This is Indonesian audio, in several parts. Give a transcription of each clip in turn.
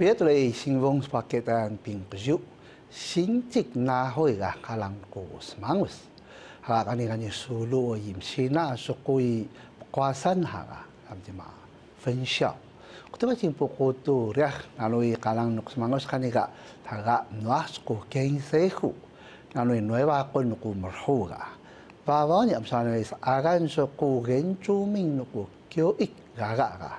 Pietro singvong paketan pingkusyu, sintik na hoi ga kalang kus mangus. Ha kanina ni sulu o yimsina sukui kuasan ha amjima fenshaw. Kutuba chingpo kutu riak nanoy kalang nukus mangus kaniga taga nuas ku kensehu nanoy nuôi ba kun nuku marhuga. 마分校。Kutuba chimpo kutu riah nalui kalang nuk semangos kaniga taga nuas ku kensehu nalui nueva ko nuku merhuga. Bawanya amsana is agan so ku genchu ming nuku kyo ik gaga ga.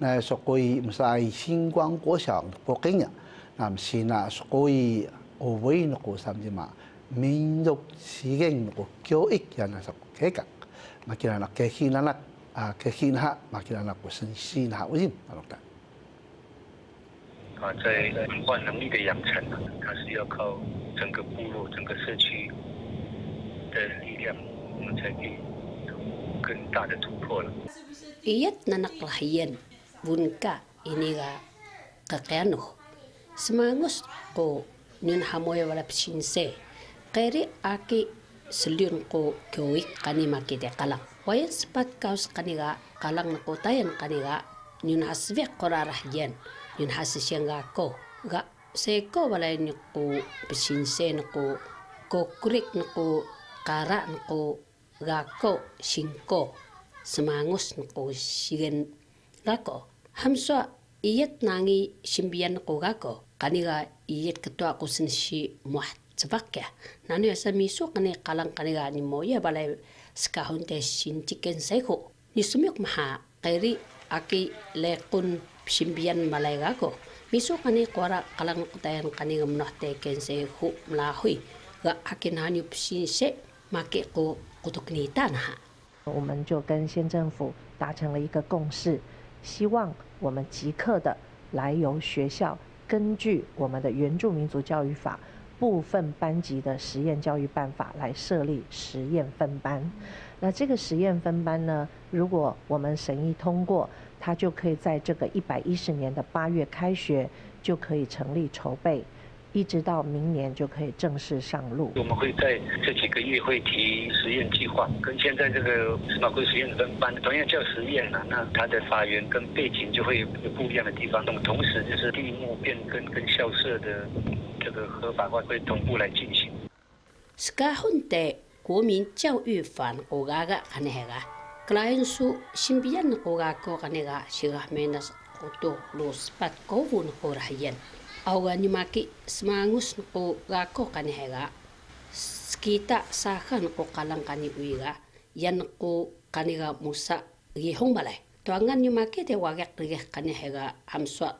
Na so koi msai xingguang guo xiao po kenya. Nam sina so koi owei nuku samjima 민족 시갱 누구 교육 연에서 개각 마키나나 개히나나 啊，可以哈，马其拉那国生西哈为什么的？啊，在文化能力的养成，它是要靠整个部落、整个社区的力量， 我们才可以更大的突破了。Iyat na naklahiyan, bunka iniga kakayano. Semangos ko nyun hamoy wala psinse. Kaya aki selyun ko kyoik kanima kite kalang. wayan sepat kaus kaniga kalang na kotayan kaniga yun hasve korarah yan yun hasisiyang ko ga seko balay ni ko pisinse na ko ko kurik na ko kara na ko ga ko singko semangos na ko sigen ga ko hamswa iyat nangi simbiyan na ko ga ko kaniga iyat ketua ko sinsi muhat sebakya nanu ya miso kani kalang kaniga ni moya balay skahun te sin chicken seko ni sumyok maha kairi aki lekun simbian malayga ko miso kani kwara kalang kutayan kani ngamnah te ken se hu mlahui ga akin hanyu psin se make ko 我们就跟县政府达成了一个共识，希望我们即刻的来由学校根据我们的原住民族教育法部分班级的实验教育办法来设立实验分班。那这个实验分班呢，如果我们审议通过，它就可以在这个一百一十年的八月开学就可以成立筹备，一直到明年就可以正式上路。我们会在这几个月会提实验计划，跟现在这个司马贵实验分班同样叫实验了、啊，那它的发源跟背景就会有不一样的地方。那么同时就是地目变更跟校舍的这个合法化会同步来进行。斯卡混的国民教育法国家的，看那个，克莱恩苏新毕业的国家搞那个，是个没那是。124 kovun ko rahayan. Awan yumaki smangus ko gako kani hega. Skita sahan ko kalang kani uiga Yan ko kani ga musa gihong balai. Tuangan yumaki te wagak rigeh kani hega amswa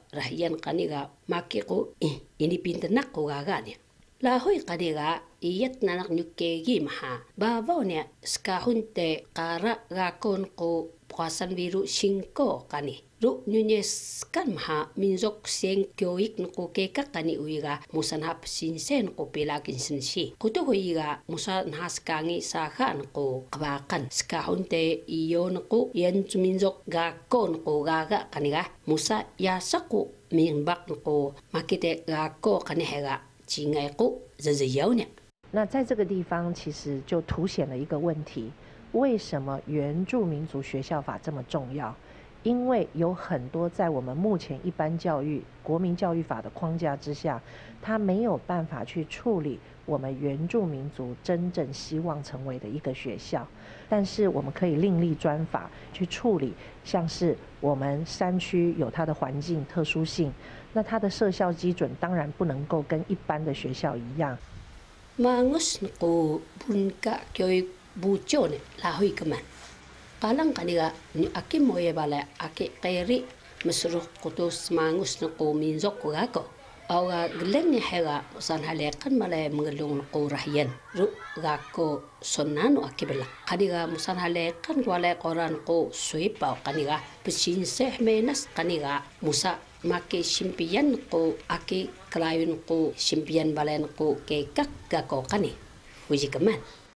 kani ga maki ko ini pintanak ko gaga gaganya la hoi kani ga iyat nanak nyuke gi maha. Ba ne skahun te kara ga kon ko puasan biru singko kani. Ru nyunyes kan maha minzok seng kyoik nuko ke kakani uiga musan hap sinsen ko pelakin sinsi kuto ko iga musan has kangi sakan ko kabakan skahun te iyo nuko yan minzok ga kon ko gaga kaniga. Musa ya sako minbak nuko 吉爱国，人人有呢。那在这个地方，其实就凸显了一个问题：为什么原住民族学校法这么重要？因为有很多在我们目前一般教育、国民教育法的框架之下，它没有办法去处理我们原住民族真正希望成为的一个学校。但是我们可以另立专法去处理，像是我们山区有它的环境特殊性，那它的设校基准当然不能够跟一般的学校一样。Kalang kaniga ni aki moye bala aki kairi mesruh kutus mangus na ko minzok ko awa glen ni hega san halekan mala mengelung ko rahyan ru gako sonano aki bela. Kaniga musan halekan wala koran ko suipa kaniga pesin seh menas kaniga musa make simpian ko aki klayun ko simpian balen ko ke kak gako kani Uji keman.